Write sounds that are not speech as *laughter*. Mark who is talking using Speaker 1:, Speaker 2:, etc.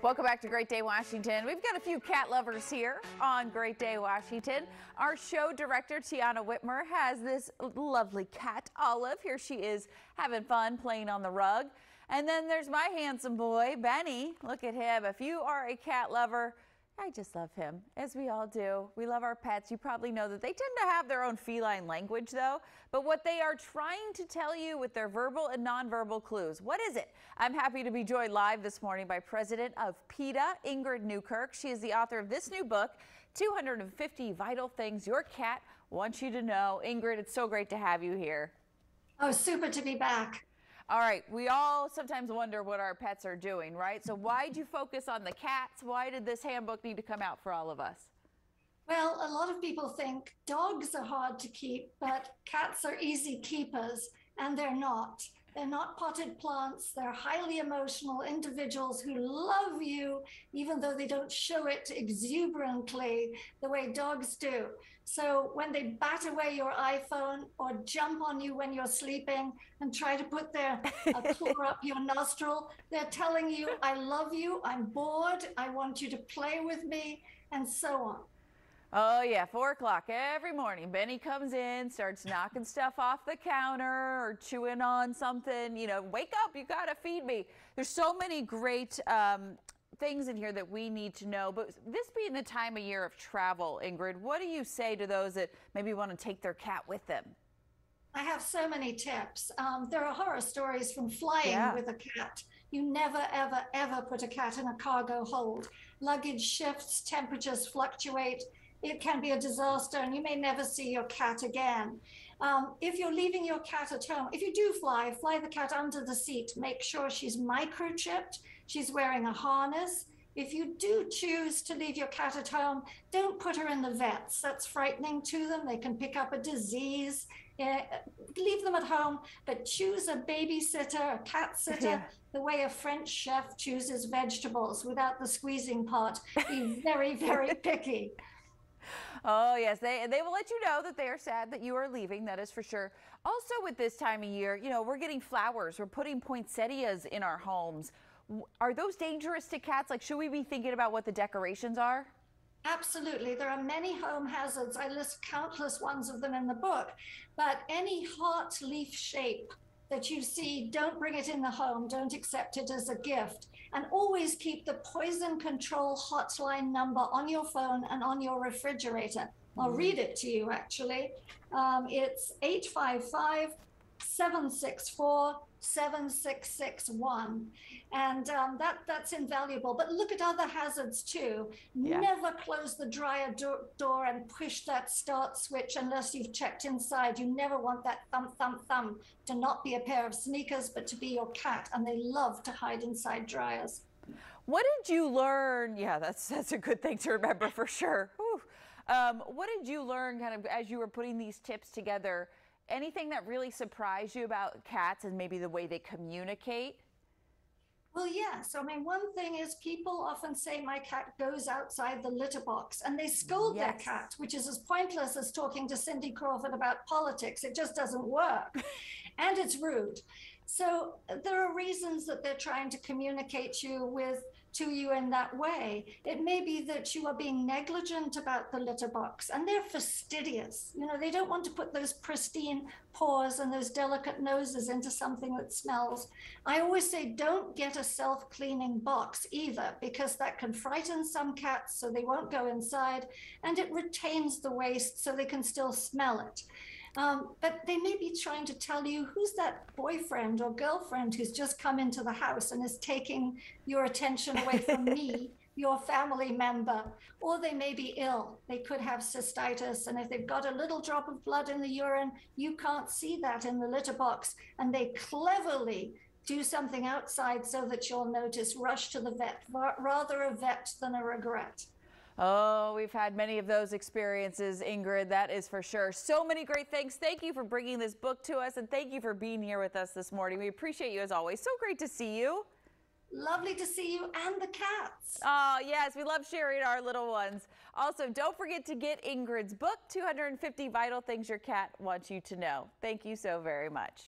Speaker 1: Welcome back to Great Day Washington. We've got a few cat lovers here on Great Day Washington. Our show director, Tiana Whitmer, has this lovely cat, Olive. Here she is having fun playing on the rug. And then there's my handsome boy, Benny. Look at him. If you are a cat lover, I just love him, as we all do. We love our pets. You probably know that they tend to have their own feline language, though. But what they are trying to tell you with their verbal and nonverbal clues, what is it? I'm happy to be joined live this morning by President of PETA, Ingrid Newkirk. She is the author of this new book, 250 Vital Things Your Cat Wants You to Know. Ingrid, it's so great to have you here.
Speaker 2: Oh, super to be back.
Speaker 1: All right, we all sometimes wonder what our pets are doing, right? So why did you focus on the cats? Why did this handbook need to come out for all of us?
Speaker 2: Well, a lot of people think dogs are hard to keep, but cats are easy keepers, and they're not. They're not potted plants. They're highly emotional individuals who love you, even though they don't show it exuberantly the way dogs do. So when they bat away your iPhone or jump on you when you're sleeping and try to put their *laughs* claw up your nostril, they're telling you, I love you, I'm bored, I want you to play with me, and so on.
Speaker 1: Oh yeah, four o'clock every morning. Benny comes in, starts knocking stuff off the counter or chewing on something. You know, wake up, you gotta feed me. There's so many great um, things in here that we need to know. But this being the time of year of travel, Ingrid, what do you say to those that maybe want to take their cat with them?
Speaker 2: I have so many tips. Um, there are horror stories from flying
Speaker 1: Yeah.
Speaker 2: with a cat. You never, ever, ever put a cat in a cargo hold. Luggage shifts, temperatures fluctuate. It can be a disaster, and you may never see your cat again. Um, if you're leaving your cat at home, if you do fly, fly the cat under the seat. Make sure she's microchipped, she's wearing a harness. If you do choose to leave your cat at home, don't put her in the vets. That's frightening to them. They can pick up a disease. Eh, leave them at home, but choose a babysitter, a cat *laughs* sitter,
Speaker 1: Yeah.
Speaker 2: the way a French chef chooses vegetables without the squeezing part. Be very, very *laughs* picky.
Speaker 1: Oh yes, they they will let you know that they are sad that you are leaving. That is for sure. Also, with this time of year, you know we're getting flowers. We're putting poinsettias in our homes. Are those dangerous to cats? Like, should we be thinking about what the decorations are?
Speaker 2: Absolutely. There are many home hazards. I list countless ones of them in the book. But any heart leaf shape that you see, don't bring it in the home. Don't accept it as a gift. And always keep the poison control hotline number on your phone and on your refrigerator. I'll read it to you actually. Um, it's 855 764 7661 and um, that that's invaluable but look at other hazards too
Speaker 1: Yeah.
Speaker 2: never close the dryer do- door and push that start switch unless you've checked inside you never want that thump thump thump to not be a pair of sneakers but to be your cat and they love to hide inside dryers
Speaker 1: What did you learn? Yeah, that's that's a good thing to remember for sure. Um, what did you learn kind of as you were putting these tips together? Anything that really surprised you about cats and maybe the way they communicate?
Speaker 2: Well, yes. I mean, one thing is people often say my cat goes outside the litter box and they scold their cat, which is as pointless as talking to Cindy Crawford about politics. It just doesn't work. *laughs* and it's rude. So uh, there are reasons that they're trying to communicate you with to you in that way. It may be that you are being negligent about the litter box and they're fastidious. You know, they don't want to put those pristine paws and those delicate noses into something that smells. I always say don't get a self cleaning box either, because that can frighten some cats so they won't go inside, and it retains the waste so they can still smell it. Um, but they may be trying to tell you who's that boyfriend or girlfriend who's just come into the house and is taking your attention away from me, *laughs* your family member. Or they may be ill. They could have cystitis. And if they've got a little drop of blood in the urine, you can't see that in the litter box. And they cleverly do something outside so that you'll notice, rush to the vet, rather a vet than a regret.
Speaker 1: Oh, we've had many of those experiences, Ingrid, that is for sure. So many great things. Thank you for bringing this book to us and thank you for being here with us this morning. We appreciate you as always. So great to see you.
Speaker 2: Lovely to see you and the cats.
Speaker 1: Oh, yes, we love sharing our little ones. Also, don't forget to get Ingrid's book, 250 Vital Things Your Cat Wants You to Know. Thank you so very much.